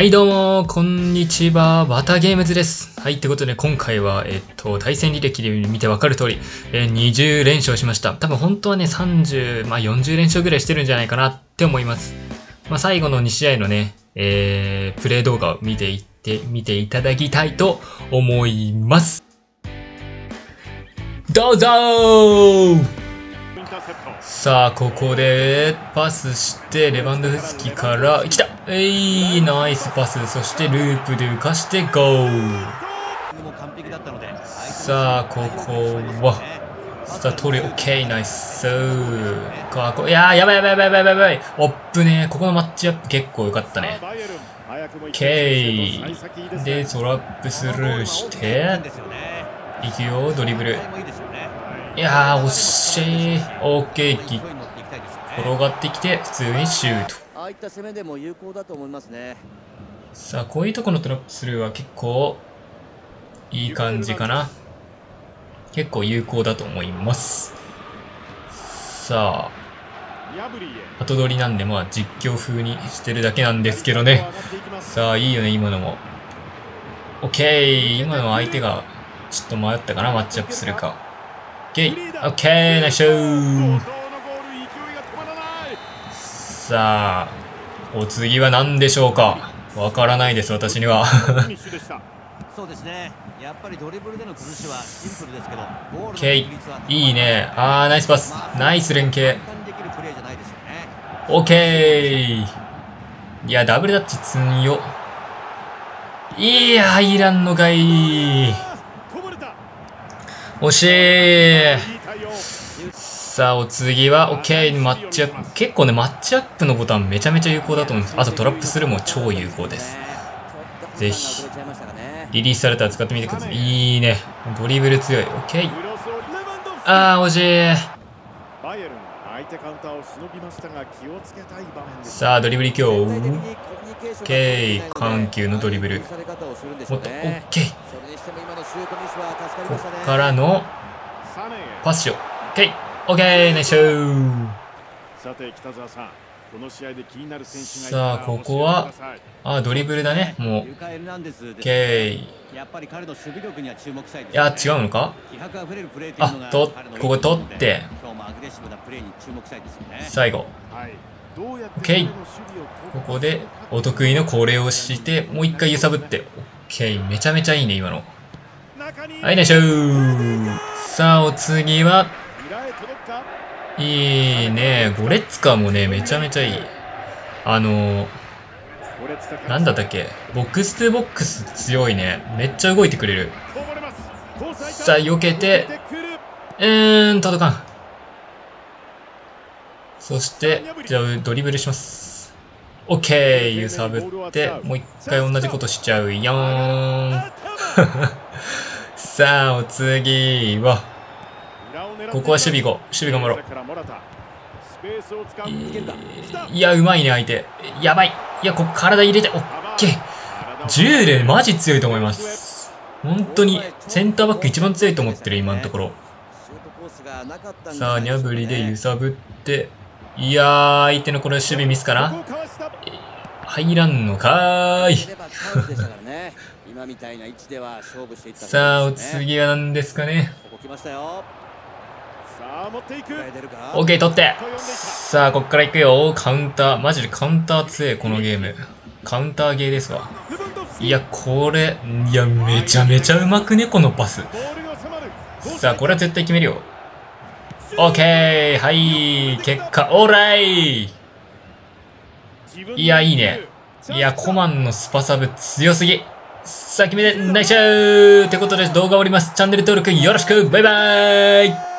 はいどうも、こんにちは、バタゲームズです。はい、ってことで今回は、えっと、対戦履歴で見てわかる通り、えー、20連勝しました。多分本当はね、30、まあ40連勝ぐらいしてるんじゃないかなって思います。まあ最後の2試合のね、えー、プレイ動画を見ていって、見ていただきたいと思います。どうぞーさあ、ここでパスして、レバンドフスキから、来たえい、ナイスパス。そしてループで浮かしてゴーさあ、ここは、さあ、取る、オッケー、ナイス。かこいやー、やばいやばいやばいやばいやばい。おっぶねここのマッチアップ結構良かったね。オッケー。で、トラップスルーして、いくよ、ドリブル。いやー、惜しい。オッケーキ。転がってきて、普通にシュート。ああいった攻めでも有効だと思いますね。さあ、こういうとこのトラップスルーは結構、いい感じかな。結構有効だと思います。さあ、後取りなんで、まあ実況風にしてるだけなんですけどね。さあ、いいよね、今のも。オッケー今の相手が、ちょっと迷ったかな、マッチアップするか。オッケーオッケーナイスシューさあ、お次は何でしょうか？わからないです、私には。そうですね。やっぱりドリブルでの崩しはシンプルですけど、オッケーいいね。あー、ナイスパス。ナイス連携。オッケーいや、ダブルダッチ強。いや、イランのかい。惜しいさあ、お次は、OK、マッチアップ。結構ね、マッチアップのボタンめちゃめちゃ有効だと思うんです。あとトラップするも超有効です。ぜひ、リリースされたら使ってみてください。いいね。ドリブル強い。OK。ああ、惜しい。さあ、ドリブル今日。OK。緩急のドリブル。もっと OK。こっからのパスしよう。OK! OK! ナイスシューさて北澤さんこの試合で気になる選手がさあここはあドリブルだねもう OK やっぱり彼の守備力には注目したいいや違うのか？あとここ取って最後。OK ここでお得意のこれをしてもう一回揺さぶって。OK めちゃめちゃいいね今の。はい、でしょー。さあ、お次は、いいね。ゴレッツカもね、めちゃめちゃいい。あのなんだったっけ？ボックス2ボックス強いね。めっちゃ動いてくれる。さあ、避けて、うーん、届かん。そして、じゃあ、ドリブルします。オッケー揺さぶって、もう一回同じことしちゃう。よーん。さあ、お次は、ここは守備後、守備頑張ろう。いや、うまいね、相手。やばい。いや、ここ体入れて、オッケー。10でマジ強いと思います。本当に、センターバック一番強いと思ってる、今のところ。さあ、ニャブリで揺さぶって、いやー、相手のこれ守備ミスかな入らんのかーい。さあ、お次は何ですかね。オッケー、取って。さあ、こっから行くよ。カウンター。マジでカウンター強い、このゲーム。カウンターゲーですわ。いや、これ、いや、めちゃめちゃうまくね、このパス。さあ、これは絶対決めるよ。オッケーはい、結果、オーライいや、いいね。いや、コマンのスパサブ強すぎ。さあ、決めて、ナイスショーってことで動画終わります。チャンネル登録よろしくバイバーイ